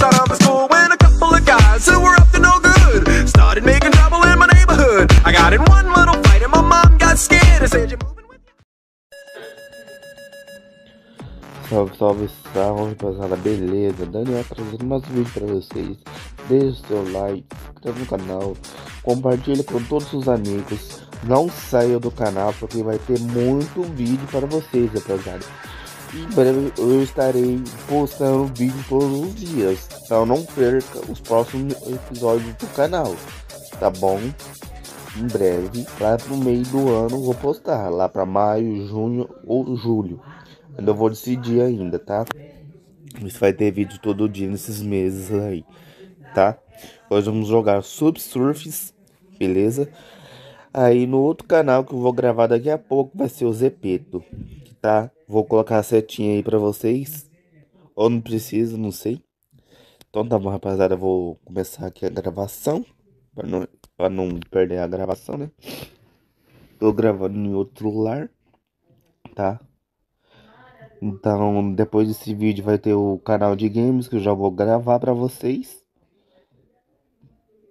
a? Salve, salve, salve, rapaziada, beleza? Daniel trazendo mais um vídeo pra vocês. Deixe seu like, inscreva no canal, compartilhe com todos os amigos. Não saia do canal porque vai ter muito vídeo para vocês, rapaziada. Em breve eu estarei postando vídeo todos os dias, então não perca os próximos episódios do canal, tá bom? Em breve, lá pro meio do ano, vou postar, lá para maio, junho ou julho. Ainda vou decidir ainda, tá? Isso vai ter vídeo todo dia nesses meses aí, tá? Hoje vamos jogar Subsurfs, beleza? Aí no outro canal que eu vou gravar daqui a pouco vai ser o Zepeto, tá? Vou colocar a setinha aí pra vocês. Ou não precisa, não sei. Então tá bom, rapaziada, vou começar aqui a gravação. Pra não, pra não perder a gravação, né? Tô gravando em outro celular, tá? Então, depois desse vídeo vai ter o canal de games que eu já vou gravar pra vocês.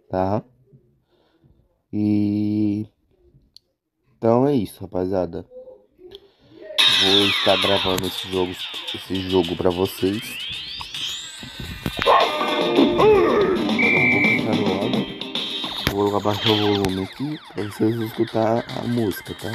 Tá? E... É isso, rapaziada. Vou estar gravando esse jogo, esse jogo pra vocês. Vou abaixar o volume aqui pra vocês escutar a música, tá?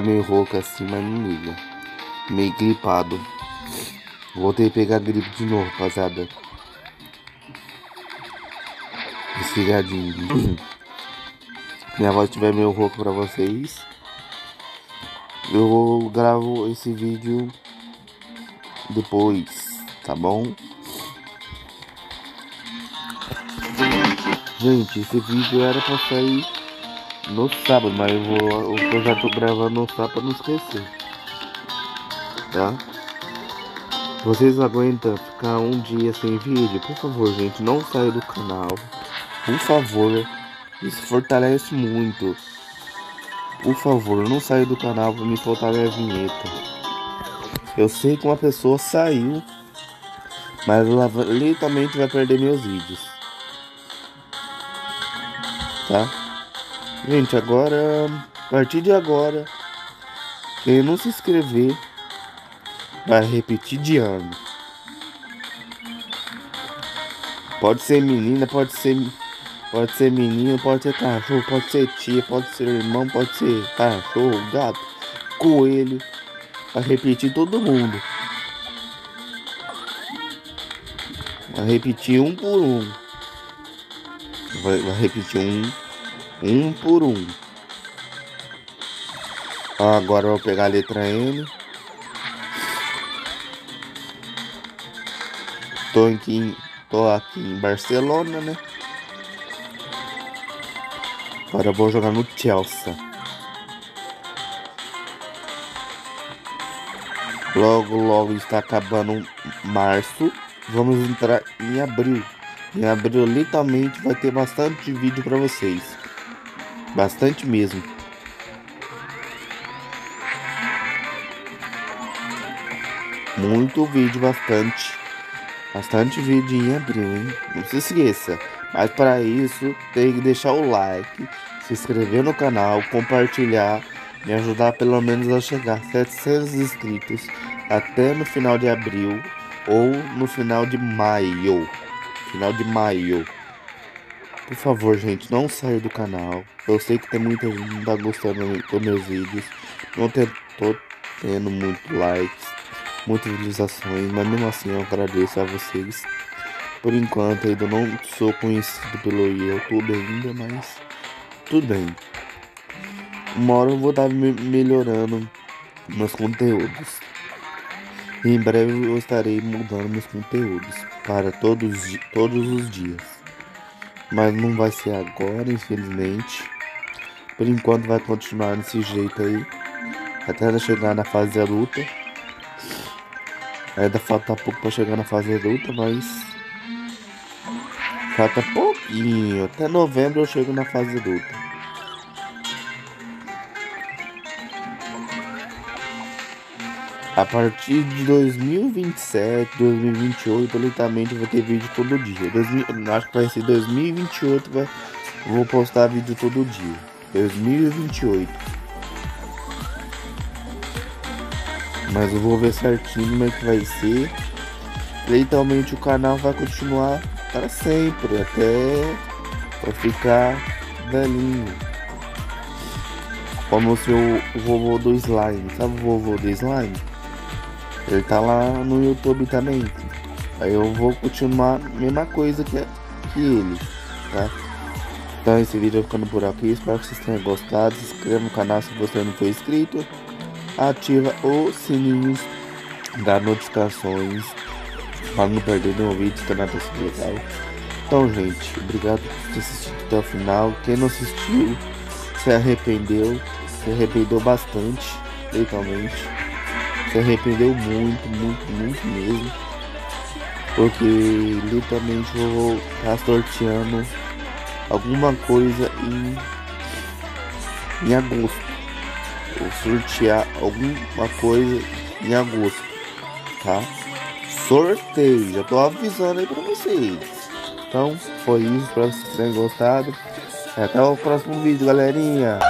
Tá meio rouco assim, mas não liga. Meio gripado. Voltei a pegar gripe de novo, rapaziada. Resfriadinho. Minha voz estiver meio rouca pra vocês. Eu gravo esse vídeo depois, tá bom? Gente, esse vídeo era pra sair no sábado, mas eu vou. Eu já tô gravando no sábado pra não esquecer. Tá? Vocês aguentam ficar um dia sem vídeo? Por favor, gente, não saia do canal. Por favor. Isso fortalece muito. Por favor, não saia do canal pra me soltar minha vinheta. Eu sei que uma pessoa saiu, mas ela lentamente vai perder meus vídeos. Tá? Gente, agora, a partir de agora, quem não se inscrever vai repetir de ano. Pode ser menina, pode ser pode ser menino, pode ser cachorro, pode ser tia, pode ser irmão, pode ser cachorro, gato, coelho. Vai repetir todo mundo. Vai repetir um por um. Vai, vai repetir um um por um. Agora eu vou pegar a letra N. Tô aqui, tô aqui em Barcelona, né? Agora eu vou jogar no Chelsea. Logo, logo está acabando março. Vamos entrar em abril. Em abril, literalmente, vai ter bastante vídeo para vocês. Bastante mesmo. Muito vídeo, bastante. Bastante vídeo em abril, hein? Não se esqueça. Mas para isso, tem que deixar o like, se inscrever no canal, compartilhar, me ajudar pelo menos a chegar a 700 inscritos até no final de abril ou no final de maio. Final de maio. Por favor, gente, não saia do canal. Eu sei que tem muita gente que não tá gostando dos meus vídeos. Não tô tendo muito likes, muitas visualizações, mas mesmo assim eu agradeço a vocês. Por enquanto ainda não sou conhecido pelo YouTube ainda, mas tudo bem. uma hora eu vou estar me melhorando meus conteúdos. Em breve eu estarei mudando meus conteúdos para todos, todos os dias. Mas não vai ser agora, infelizmente. Por enquanto vai continuar desse jeito aí. Até chegar na fase adulta. Ainda falta pouco para chegar na fase adulta, mas. Falta pouquinho. Até novembro eu chego na fase adulta. A partir de 2027, 2028, lentamente vai ter vídeo todo dia. 2000, acho que vai ser 2028, vai, vou postar vídeo todo dia. 2028. Mas eu vou ver certinho como é que vai ser. Lentamente o canal vai continuar para sempre, até vai ficar velhinho. Como o seu vovô do slime. Sabe o vovô do slime? Ele tá lá no YouTube também. Aí eu vou continuar a mesma coisa que, que ele, tá? Então esse vídeo ficando por aqui. Espero que vocês tenham gostado. Se inscreva no canal se você não for inscrito. Ativa o sininho das notificações para não perder nenhum vídeo que nada legal. Então gente, obrigado por ter assistido até o final. Quem não assistiu se arrependeu. Se arrependeu bastante, literalmente se arrependeu muito, muito, muito mesmo. Porque literalmente eu vou estar sorteando alguma coisa em, em agosto. Vou sortear alguma coisa em agosto, tá? Sorteio, já tô avisando aí pra vocês. Então, foi isso, espero que vocês tenham gostado. Até o próximo vídeo, galerinha.